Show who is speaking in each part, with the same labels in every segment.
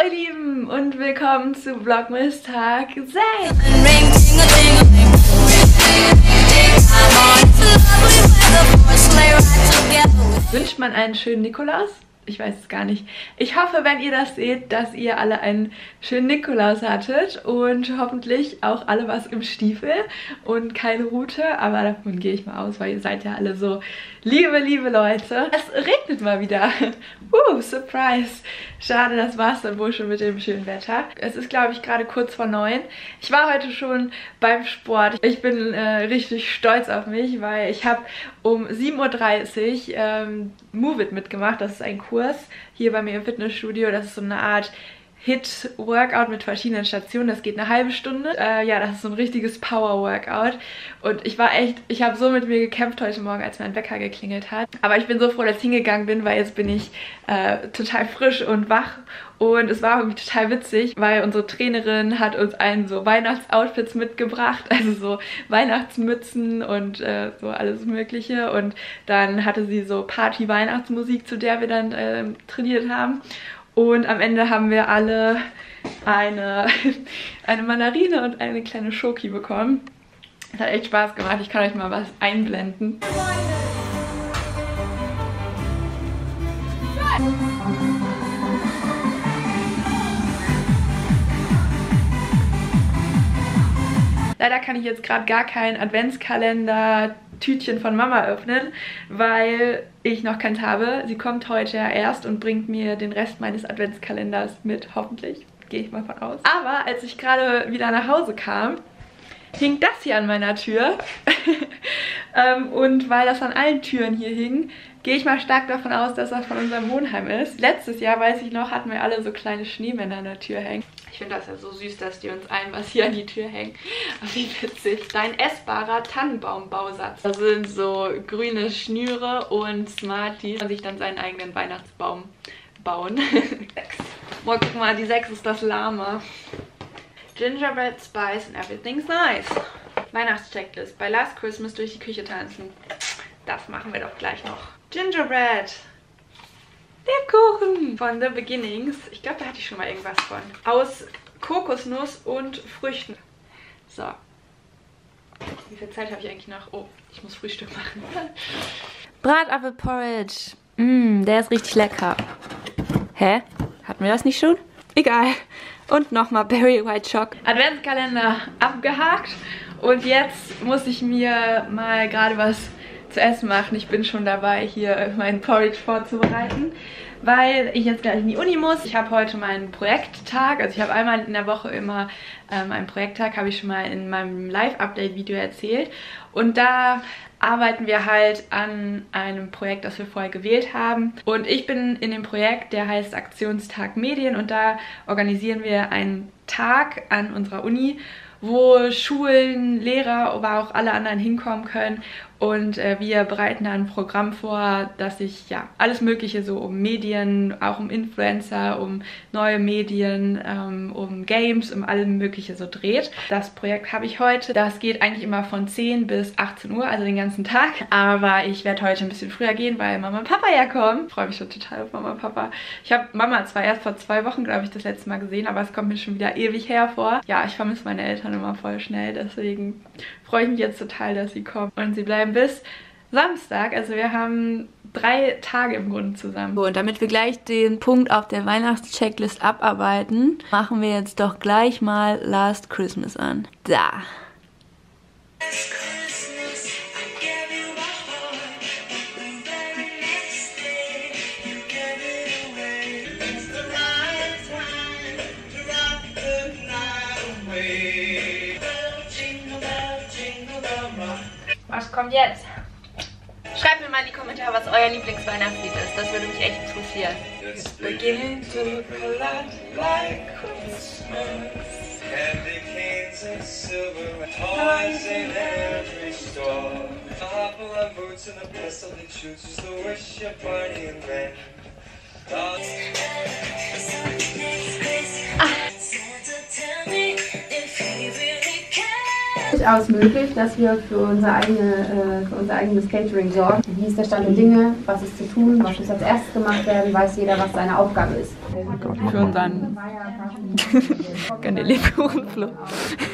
Speaker 1: Hallo ihr Lieben und willkommen zu Vlogmas Tag 6. Wünscht man einen schönen Nikolaus? ich weiß es gar nicht. Ich hoffe, wenn ihr das seht, dass ihr alle einen schönen Nikolaus hattet und hoffentlich auch alle was im Stiefel und keine Rute, aber davon gehe ich mal aus, weil ihr seid ja alle so liebe, liebe Leute. Es regnet mal wieder. Uh, Surprise. Schade, das war es dann wohl schon mit dem schönen Wetter. Es ist, glaube ich, gerade kurz vor neun. Ich war heute schon beim Sport. Ich bin äh, richtig stolz auf mich, weil ich habe um 7.30 Uhr ähm, Move It mitgemacht. Das ist ein Kurs hier bei mir im Fitnessstudio. Das ist so eine Art Hit-Workout mit verschiedenen Stationen. Das geht eine halbe Stunde. Äh, ja, das ist so ein richtiges Power-Workout. Und ich war echt, ich habe so mit mir gekämpft heute Morgen, als mein Wecker geklingelt hat. Aber ich bin so froh, dass ich hingegangen bin, weil jetzt bin ich äh, total frisch und wach. Und es war irgendwie total witzig, weil unsere Trainerin hat uns allen so Weihnachtsoutfits mitgebracht. Also so Weihnachtsmützen und äh, so alles mögliche. Und dann hatte sie so Party-Weihnachtsmusik, zu der wir dann äh, trainiert haben. Und am Ende haben wir alle eine, eine Mandarine und eine kleine Schoki bekommen. Das hat echt Spaß gemacht. Ich kann euch mal was einblenden. Leider kann ich jetzt gerade gar keinen Adventskalender Tütchen von Mama öffnen, weil ich noch keins habe. Sie kommt heute erst und bringt mir den Rest meines Adventskalenders mit, hoffentlich. Gehe ich mal von aus. Aber als ich gerade wieder nach Hause kam, hing das hier an meiner Tür. ähm, und weil das an allen Türen hier hing, gehe ich mal stark davon aus, dass das von unserem Wohnheim ist. Letztes Jahr, weiß ich noch, hatten wir alle so kleine Schneemänner an der Tür hängen. Ich finde das ja so süß, dass die uns allen was hier an die Tür hängen. Wie witzig. Dein essbarer Tannenbaumbausatz. Da sind so grüne Schnüre und Smarties und sich dann seinen eigenen Weihnachtsbaum bauen. Mal guck mal, die 6 ist das Lama. Gingerbread Spice and everything's nice. Weihnachtschecklist. Bei Last Christmas durch die Küche tanzen. Das machen wir doch gleich noch. Gingerbread. Der Kuchen von The Beginnings. Ich glaube, da hatte ich schon mal irgendwas von. Aus Kokosnuss und Früchten. So. Wie viel Zeit habe ich eigentlich noch? Oh, ich muss Frühstück machen.
Speaker 2: Bratapfelporridge. Mmm, der ist richtig lecker. Hä? Hatten wir das nicht schon? Egal. Und nochmal Berry White Choc.
Speaker 1: Adventskalender abgehakt. Und jetzt muss ich mir mal gerade was zu essen machen. Ich bin schon dabei, hier meinen Porridge vorzubereiten, weil ich jetzt gleich in die Uni muss. Ich habe heute meinen Projekttag, also ich habe einmal in der Woche immer ähm, einen Projekttag, habe ich schon mal in meinem Live-Update-Video erzählt. Und da arbeiten wir halt an einem Projekt, das wir vorher gewählt haben. Und ich bin in dem Projekt, der heißt Aktionstag Medien und da organisieren wir einen Tag an unserer Uni, wo Schulen, Lehrer, aber auch alle anderen hinkommen können und äh, wir bereiten da ein Programm vor, dass sich ja alles Mögliche so um Medien, auch um Influencer, um neue Medien, ähm, um Games, um alles Mögliche so dreht. Das Projekt habe ich heute. Das geht eigentlich immer von 10 bis 18 Uhr, also den ganzen Tag. Aber ich werde heute ein bisschen früher gehen, weil Mama und Papa ja kommen. Ich freue mich schon total auf Mama und Papa. Ich habe Mama zwar erst vor zwei Wochen, glaube ich, das letzte Mal gesehen, aber es kommt mir schon wieder ewig hervor. Ja, ich vermisse meine Eltern immer voll schnell, deswegen freue ich mich jetzt total, dass sie kommen. Und sie bleiben bis Samstag. Also wir haben drei Tage im Grunde zusammen.
Speaker 2: So, und damit wir gleich den Punkt auf der Weihnachtschecklist abarbeiten, machen wir jetzt doch gleich mal Last Christmas an. Da.
Speaker 1: Was kommt jetzt? Schreibt mir mal in die Kommentare, was euer Lieblingsweihnachtslied ist. Das würde mich echt interessieren. It's beginning to look a lot like Christmas. Candy canes and silver toys in every store. The hopper and boots and the pistol that shoots the wish you're partying then.
Speaker 3: Durchaus möglich, dass wir für unser, eigene, äh, für unser eigenes Catering sorgen. Wie ist der Stand der Dinge? Was ist zu tun? Was muss als erstes gemacht werden? Weiß jeder, was seine Aufgabe ist.
Speaker 1: Für unseren Lebkuchenflo.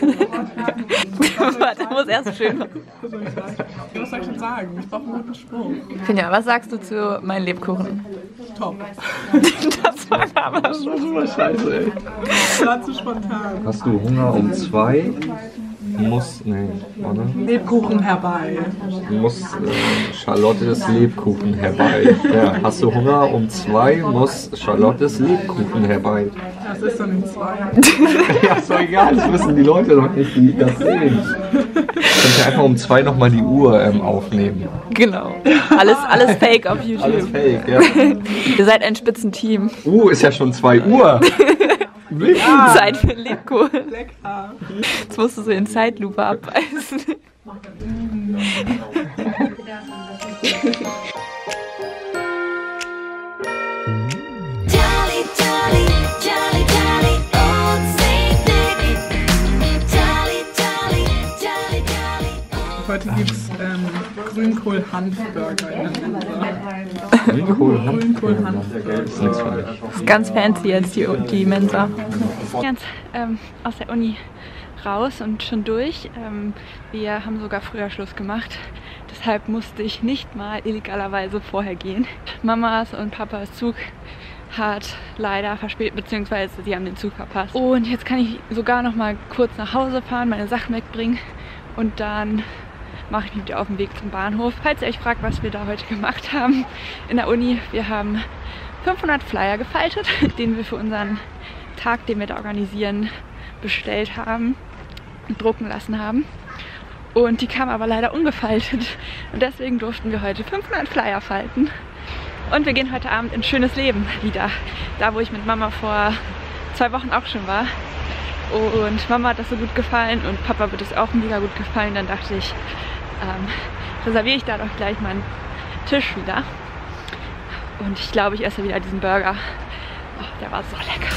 Speaker 1: Warte, muss erst schön machen.
Speaker 4: Was soll ich denn sagen? Ich brauche einen guten Spruch.
Speaker 1: Finja, was sagst du zu meinen Lebkuchen?
Speaker 4: Top.
Speaker 1: Das war aber schon.
Speaker 5: Das war scheiße, ey.
Speaker 4: Das war zu spontan.
Speaker 5: Hast du Hunger um zwei? Muss, nee, warte.
Speaker 4: Lebkuchen herbei.
Speaker 5: Muss äh, Charlottes Lebkuchen herbei. Ja, hast du Hunger um zwei? Muss Charlottes Lebkuchen herbei.
Speaker 4: Das ist dann in zwei.
Speaker 5: Ja, ist doch egal, das wissen die Leute doch nicht, die das sehen. Könnt ihr einfach um zwei nochmal die Uhr ähm, aufnehmen.
Speaker 1: Genau. Alles, alles fake auf
Speaker 5: Alles
Speaker 1: YouTube.
Speaker 5: fake, ja.
Speaker 1: Ihr seid ein Spitzenteam.
Speaker 5: Uh, ist ja schon zwei Uhr.
Speaker 1: Zeit für.
Speaker 4: Lecker.
Speaker 1: Jetzt musst du so in Zeitlupe abbeißen.
Speaker 4: Heute gibt es ähm, Grünkohl-Hanfburger in der Mensa.
Speaker 5: Grünkohl,
Speaker 4: Grünkohl-Hanfburger.
Speaker 5: mich.
Speaker 1: Ist ganz fancy jetzt die, die Mensa. Ganz ähm, aus der Uni raus und schon durch. Ähm, wir haben sogar früher Schluss gemacht. Deshalb musste ich nicht mal illegalerweise vorher gehen. Mamas und Papas Zug hat leider verspätet, beziehungsweise sie haben den Zug verpasst. Und jetzt kann ich sogar noch mal kurz nach Hause fahren, meine Sachen wegbringen und dann mache ich mich auf den Weg zum Bahnhof. Falls ihr euch fragt, was wir da heute gemacht haben in der Uni, wir haben 500 Flyer gefaltet, den wir für unseren Tag, den wir da organisieren, bestellt haben und drucken lassen haben. Und die kamen aber leider ungefaltet. Und deswegen durften wir heute 500 Flyer falten. Und wir gehen heute Abend in schönes Leben wieder. Da, wo ich mit Mama vor zwei Wochen auch schon war. Und Mama hat das so gut gefallen und Papa wird es auch mega gut gefallen. Dann dachte ich, ähm, reserviere ich da doch gleich meinen Tisch wieder. Und ich glaube, ich esse wieder diesen Burger. Oh, der war so lecker.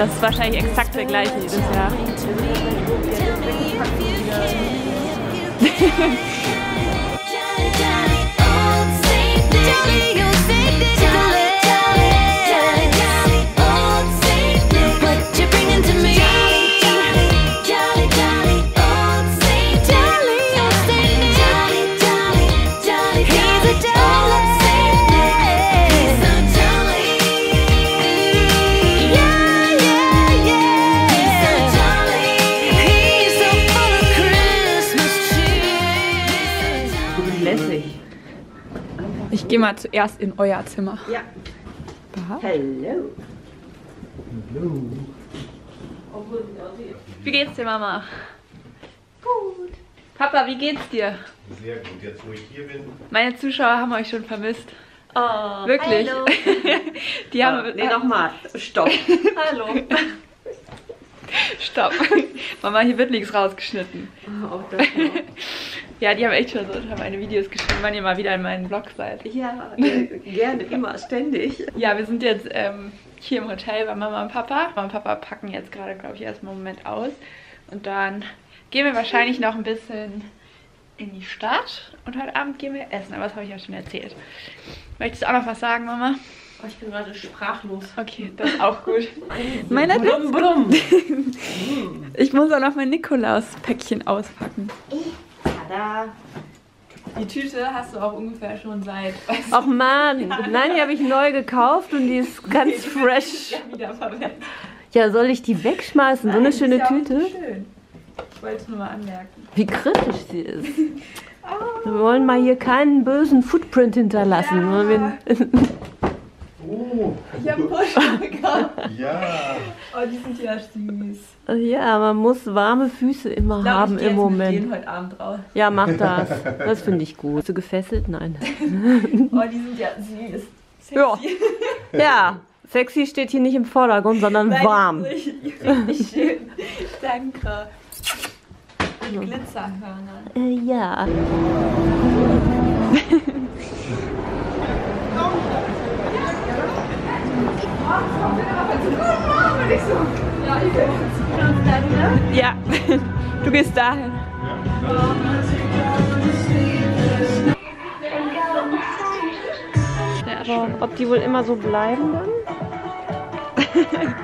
Speaker 1: Das ist wahrscheinlich exakt der gleiche jedes Jahr. Ich gehe mal zuerst in euer Zimmer.
Speaker 3: Ja. Hallo.
Speaker 1: Wie geht's dir, Mama? Gut. Papa, wie geht's dir?
Speaker 6: Sehr gut, jetzt wo ich hier bin.
Speaker 1: Meine Zuschauer haben euch schon vermisst.
Speaker 3: Oh,
Speaker 1: Wirklich.
Speaker 3: Hallo.
Speaker 1: Die haben.
Speaker 3: Nee, nochmal. Stopp. hallo.
Speaker 1: Stopp. Mama, hier wird nichts rausgeschnitten.
Speaker 3: Auch das noch.
Speaker 1: Ja, die haben echt schon so unter meine Videos geschrieben, wann ihr mal wieder in meinen Blog seid.
Speaker 3: Ja, gerne, immer, ständig.
Speaker 1: Ja, wir sind jetzt ähm, hier im Hotel bei Mama und Papa. Mama und Papa packen jetzt gerade, glaube ich, erstmal einen Moment aus. Und dann gehen wir wahrscheinlich noch ein bisschen in die Stadt. Und heute Abend gehen wir essen. Aber das habe ich ja schon erzählt. Möchtest du auch noch was sagen, Mama?
Speaker 3: Oh, ich bin gerade sprachlos.
Speaker 1: Okay, das ist auch gut. Mein Advents
Speaker 3: Brumm, brumm.
Speaker 1: Ich muss auch noch mein Nikolaus-Päckchen auspacken.
Speaker 3: Tada.
Speaker 1: Die Tüte hast du auch ungefähr schon seit.
Speaker 7: Ach man, nein, die habe ich neu gekauft und die ist ganz fresh.
Speaker 1: wieder verwendet.
Speaker 7: Ja, soll ich die wegschmeißen? So eine schöne
Speaker 1: ja
Speaker 7: Tüte?
Speaker 1: Schön. Ich wollte es nur mal anmerken.
Speaker 7: Wie kritisch sie ist. Wir wollen mal hier keinen bösen Footprint hinterlassen.
Speaker 1: Ja.
Speaker 6: Oh,
Speaker 1: Ich habe Busch bekommen.
Speaker 6: ja.
Speaker 1: Oh, die sind ja süß.
Speaker 7: Ja, man muss warme Füße immer
Speaker 1: glaub,
Speaker 7: haben
Speaker 1: ich
Speaker 7: im
Speaker 1: jetzt
Speaker 7: Moment.
Speaker 1: Mit denen heute Abend raus.
Speaker 7: Ja, mach das. Das finde ich gut. Bist du gefesselt? Nein.
Speaker 1: Oh, die sind ja süß. Sexy.
Speaker 7: Ja. Ja, sexy steht hier nicht im Vordergrund, sondern
Speaker 1: Nein,
Speaker 7: warm.
Speaker 1: Richtig, richtig schön. Danke. Die Glitzerhörner.
Speaker 7: Äh. Ja,
Speaker 1: gehst dahin.
Speaker 7: Aber ob die wohl immer so bleiben dann?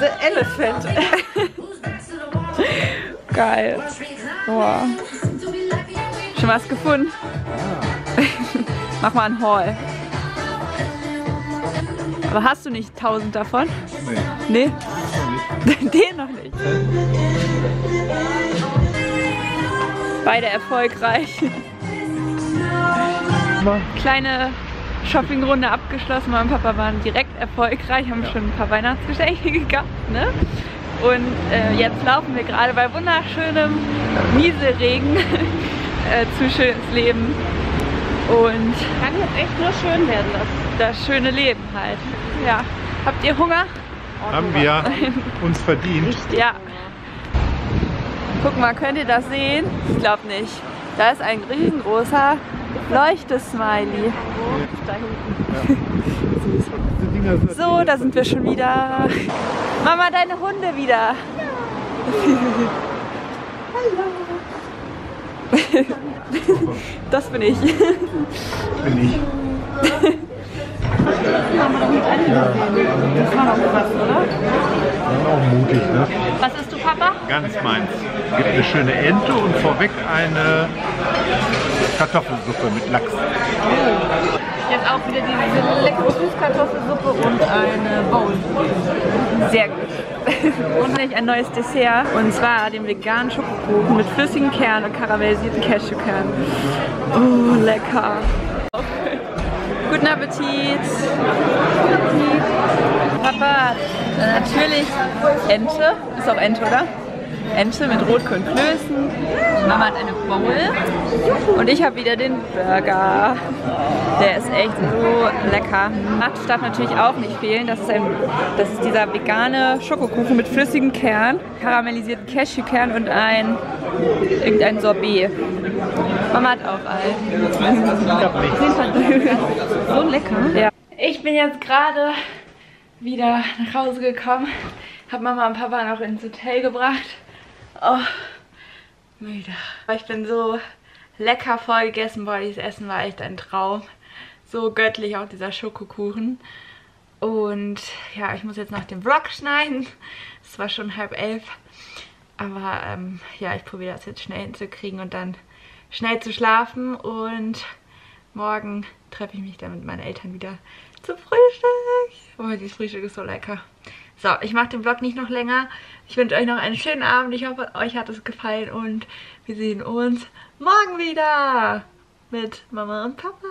Speaker 1: The Elephant. Geil. Boah. Schon was gefunden? Mach mal ein Haul. Aber hast du nicht tausend davon? Nee. Nee? Den noch nicht. Beide erfolgreich. Kleine Shoppingrunde abgeschlossen. Und Papa waren direkt erfolgreich, haben schon ein paar Weihnachtsgeschenke gehabt. Ne? Und äh, jetzt laufen wir gerade bei wunderschönem Nieselregen äh, zu schönes Leben. Und
Speaker 7: Kann jetzt echt nur schön werden lassen.
Speaker 1: das schöne Leben halt. Ja. Habt ihr Hunger?
Speaker 6: Haben wir uns verdient.
Speaker 1: Ja. Guck mal, könnt ihr das sehen? Ich glaube nicht. Da ist ein riesengroßer Leuchtesmiley. So, da sind wir schon wieder. Mama, deine Hunde wieder. Hallo. Das bin ich.
Speaker 6: Bin ich. Das war auch mutig, ne?
Speaker 1: Was isst du, Papa?
Speaker 6: Ganz meins. Gibt eine schöne Ente und vorweg eine Kartoffelsuppe mit Lachs.
Speaker 1: Jetzt auch wieder diese leckere Süßkartoffelsuppe und eine Bowl. Sehr gut. Und nämlich ein neues Dessert und zwar den veganen Schokokuchen mit flüssigen Kernen und karamellisierten Cashewkernen. Oh, lecker. Guten Appetit. Papa äh, natürlich Ente. Ist auch Ente, oder? Ente mit Rotkohlklößen. Mama hat eine Bowl. Und ich habe wieder den Burger. Der ist echt so lecker. Nachtisch darf natürlich auch nicht fehlen. Das ist, ein, das ist dieser vegane Schokokuchen mit flüssigem Kern, karamellisierten Cashewkern und ein irgendein Sorbet. Mama hat auch ein. so lecker. Ja. Ich bin jetzt gerade wieder nach Hause gekommen. Hab Mama und Papa noch ins Hotel gebracht. Oh, müde. Ich bin so lecker voll gegessen. Boah, dieses Essen war echt ein Traum. So göttlich auch dieser Schokokuchen. Und ja, ich muss jetzt noch den Vlog schneiden. Es war schon halb elf. Aber ähm, ja, ich probiere das jetzt schnell hinzukriegen und dann schnell zu schlafen. Und morgen treffe ich mich dann mit meinen Eltern wieder zum Frühstück. Oh, dieses Frühstück ist so lecker. So, ich mache den Vlog nicht noch länger. Ich wünsche euch noch einen schönen Abend. Ich hoffe, euch hat es gefallen und wir sehen uns morgen wieder mit Mama und Papa.